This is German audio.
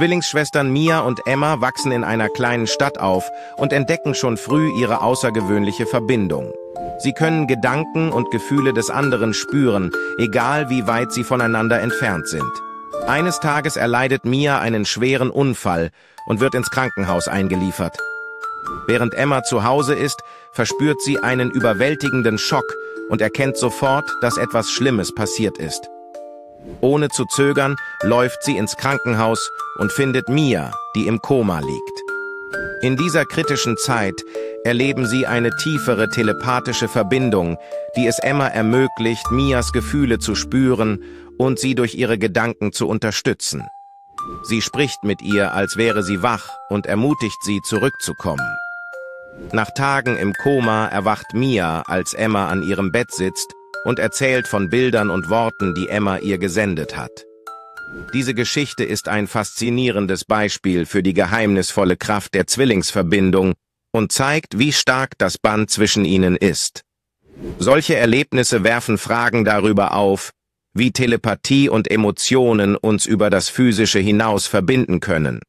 Zwillingsschwestern Mia und Emma wachsen in einer kleinen Stadt auf und entdecken schon früh ihre außergewöhnliche Verbindung. Sie können Gedanken und Gefühle des anderen spüren, egal wie weit sie voneinander entfernt sind. Eines Tages erleidet Mia einen schweren Unfall und wird ins Krankenhaus eingeliefert. Während Emma zu Hause ist, verspürt sie einen überwältigenden Schock und erkennt sofort, dass etwas Schlimmes passiert ist. Ohne zu zögern läuft sie ins Krankenhaus und findet Mia, die im Koma liegt. In dieser kritischen Zeit erleben sie eine tiefere telepathische Verbindung, die es Emma ermöglicht, Mias Gefühle zu spüren und sie durch ihre Gedanken zu unterstützen. Sie spricht mit ihr, als wäre sie wach und ermutigt sie, zurückzukommen. Nach Tagen im Koma erwacht Mia, als Emma an ihrem Bett sitzt und erzählt von Bildern und Worten, die Emma ihr gesendet hat. Diese Geschichte ist ein faszinierendes Beispiel für die geheimnisvolle Kraft der Zwillingsverbindung und zeigt, wie stark das Band zwischen ihnen ist. Solche Erlebnisse werfen Fragen darüber auf, wie Telepathie und Emotionen uns über das Physische hinaus verbinden können.